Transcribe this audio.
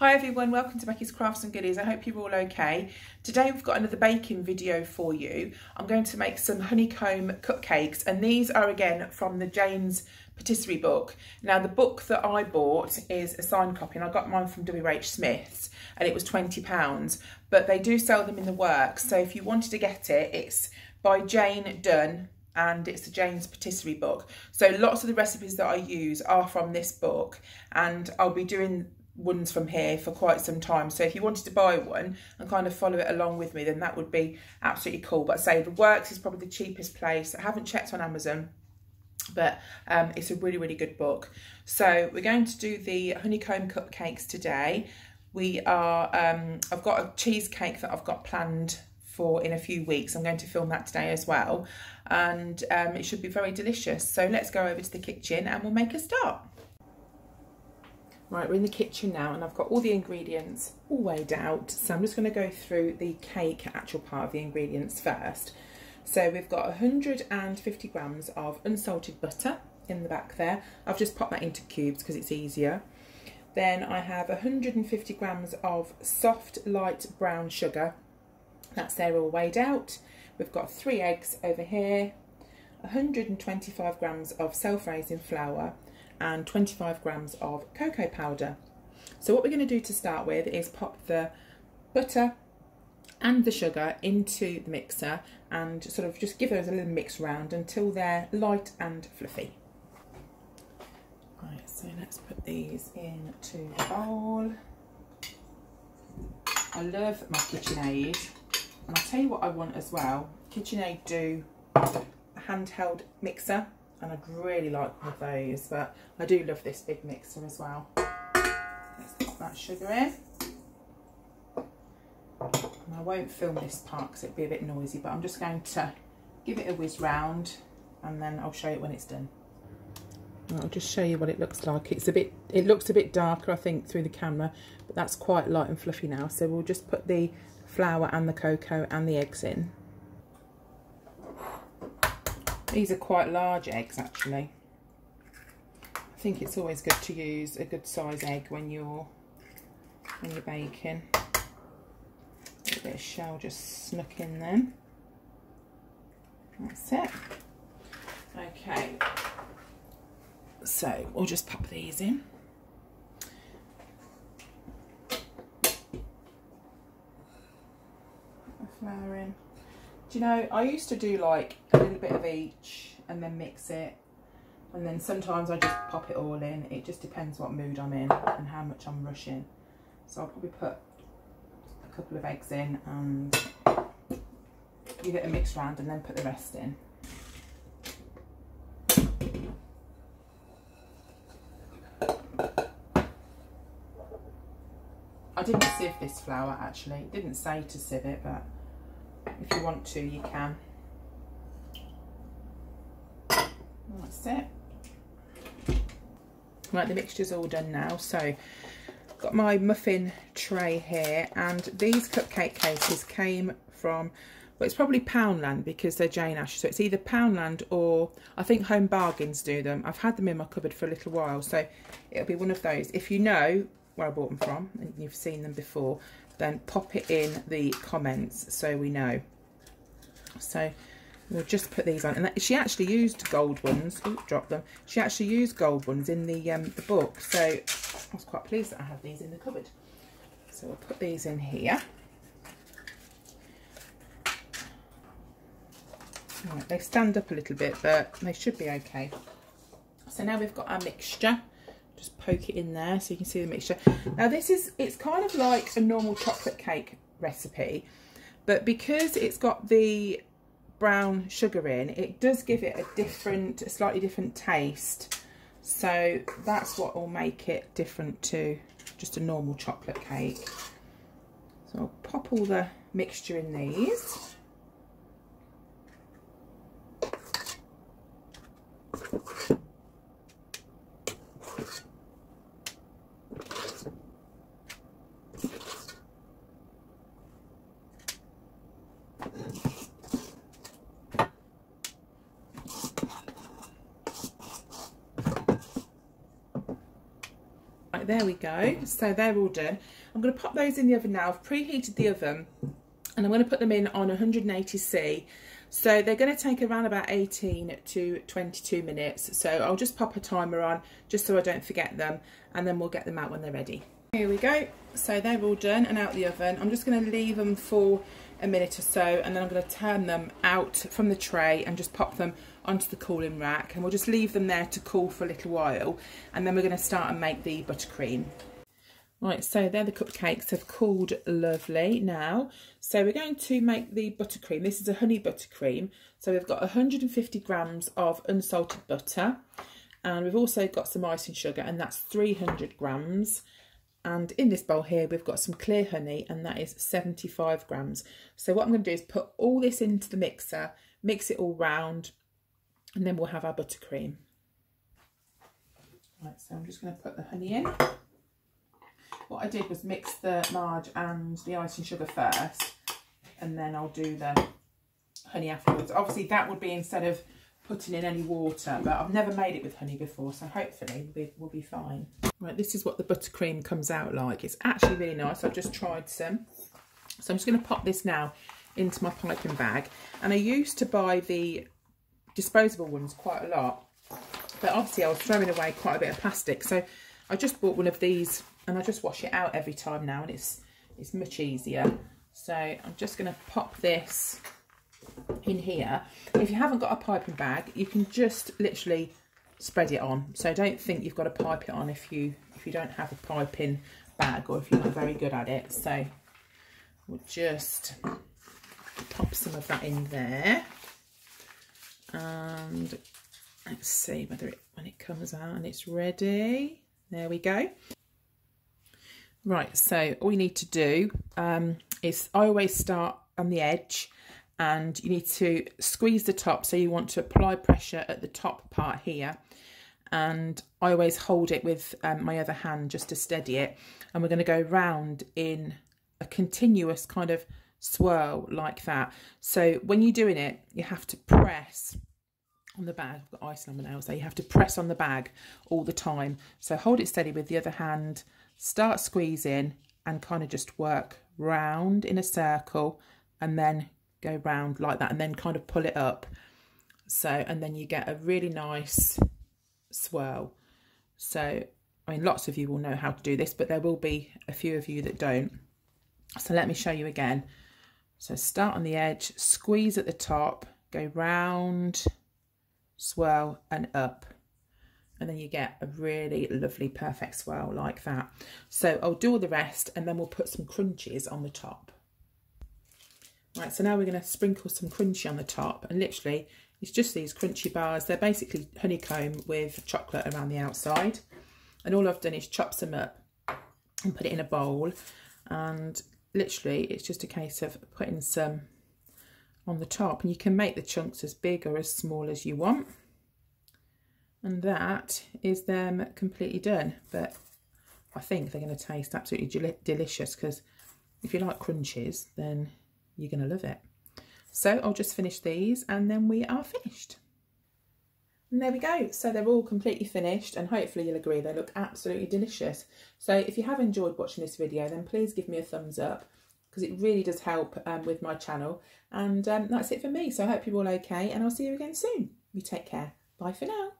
Hi everyone, welcome to Becky's Crafts and Goodies. I hope you're all okay. Today we've got another baking video for you. I'm going to make some honeycomb cupcakes and these are again from the Jane's Patisserie book. Now the book that I bought is a signed copy and I got mine from WH Smith's and it was £20 but they do sell them in the works so if you wanted to get it it's by Jane Dunn and it's the Jane's Patisserie book. So lots of the recipes that I use are from this book and I'll be doing ones from here for quite some time. So if you wanted to buy one and kind of follow it along with me, then that would be absolutely cool. But say the Works is probably the cheapest place. I haven't checked on Amazon, but um, it's a really, really good book. So we're going to do the honeycomb cupcakes today. We are, um, I've got a cheesecake that I've got planned for in a few weeks. I'm going to film that today as well. And um, it should be very delicious. So let's go over to the kitchen and we'll make a start. Right, we're in the kitchen now and I've got all the ingredients all weighed out. So I'm just going to go through the cake actual part of the ingredients first. So we've got 150 grams of unsalted butter in the back there. I've just popped that into cubes because it's easier. Then I have 150 grams of soft light brown sugar. That's there all weighed out. We've got three eggs over here, 125 grams of self-raising flour, and 25 grams of cocoa powder. So what we're going to do to start with is pop the butter and the sugar into the mixer and sort of just give those a little mix round until they're light and fluffy. Right, so let's put these into the bowl. I love my KitchenAid and I'll tell you what I want as well. KitchenAid do a handheld mixer and I'd really like one of those but I do love this big mixer as well. Let's put that sugar in. And I won't film this part because it'd be a bit noisy but I'm just going to give it a whiz round and then I'll show you when it's done. I'll just show you what it looks like. It's a bit it looks a bit darker I think through the camera but that's quite light and fluffy now. So we'll just put the flour and the cocoa and the eggs in these are quite large eggs actually. I think it's always good to use a good size egg when you're when you're baking. A bit of shell just snuck in then. That's it. Okay. So we'll just pop these in. flour in. Do you know, I used to do like a little bit of each and then mix it. And then sometimes I just pop it all in. It just depends what mood I'm in and how much I'm rushing. So I'll probably put a couple of eggs in and give it a mix round and then put the rest in. I didn't sieve this flour actually. It didn't say to sieve it, but if you want to, you can. That's it. Right, the mixture's all done now. So, got my muffin tray here, and these cupcake cases came from, well, it's probably Poundland because they're Jane Ash. So it's either Poundland or I think Home Bargains do them. I've had them in my cupboard for a little while, so it'll be one of those. If you know where I bought them from and you've seen them before, then pop it in the comments so we know. So we'll just put these on. And she actually used gold ones. Ooh, drop them. She actually used gold ones in the, um, the book. So I was quite pleased that I have these in the cupboard. So we'll put these in here. Right, they stand up a little bit, but they should be okay. So now we've got our mixture just poke it in there so you can see the mixture. Now this is, it's kind of like a normal chocolate cake recipe, but because it's got the brown sugar in, it does give it a different, a slightly different taste. So that's what will make it different to just a normal chocolate cake. So I'll pop all the mixture in these. There we go. So they're all done. I'm going to pop those in the oven now. I've preheated the oven and I'm going to put them in on 180C. So they're going to take around about 18 to 22 minutes. So I'll just pop a timer on just so I don't forget them and then we'll get them out when they're ready. Here we go. So they're all done and out the oven. I'm just going to leave them for a minute or so and then I'm going to turn them out from the tray and just pop them onto the cooling rack and we'll just leave them there to cool for a little while and then we're going to start and make the buttercream. Right, so they're the cupcakes. They've cooled lovely now. So we're going to make the buttercream. This is a honey buttercream. So we've got 150 grams of unsalted butter. And we've also got some icing sugar and that's 300 grams. And in this bowl here, we've got some clear honey and that is 75 grams. So what I'm going to do is put all this into the mixer, mix it all round, and then we'll have our buttercream. Right, so I'm just going to put the honey in. What I did was mix the marge and the icing sugar first, and then I'll do the honey afterwards. Obviously, that would be instead of putting in any water, but I've never made it with honey before, so hopefully we'll be, we'll be fine. Right, this is what the buttercream comes out like. It's actually really nice. I've just tried some. So I'm just going to pop this now into my piping bag. And I used to buy the disposable ones quite a lot, but obviously I was throwing away quite a bit of plastic. So I just bought one of these and I just wash it out every time now and it's, it's much easier. So I'm just going to pop this in here. If you haven't got a piping bag, you can just literally spread it on. So don't think you've got to pipe it on if you if you don't have a piping bag or if you're not very good at it. So we'll just pop some of that in there. And let's see whether it when it comes out and it's ready. There we go. Right, so all you need to do um, is I always start on the edge and you need to squeeze the top so you want to apply pressure at the top part here. And I always hold it with um, my other hand just to steady it. And we're going to go round in a continuous kind of swirl like that. So when you're doing it you have to press on the bag. I've got ice on my nails so you have to press on the bag all the time. So hold it steady with the other hand start squeezing and kind of just work round in a circle and then go round like that and then kind of pull it up. So, and then you get a really nice swirl. So, I mean, lots of you will know how to do this, but there will be a few of you that don't. So let me show you again. So start on the edge, squeeze at the top, go round, swirl and up. And then you get a really lovely perfect swirl like that. So I'll do all the rest and then we'll put some Crunchies on the top. Right, so now we're going to sprinkle some Crunchie on the top and literally it's just these Crunchie bars. They're basically honeycomb with chocolate around the outside. And all I've done is chop some up and put it in a bowl. And literally it's just a case of putting some on the top. And you can make the chunks as big or as small as you want. And that is them completely done. But I think they're going to taste absolutely delicious because if you like Crunchies, then you're going to love it. So I'll just finish these and then we are finished. And there we go. So they're all completely finished and hopefully you'll agree they look absolutely delicious. So if you have enjoyed watching this video, then please give me a thumbs up because it really does help um, with my channel. And um, that's it for me. So I hope you're all okay and I'll see you again soon. You take care. Bye for now.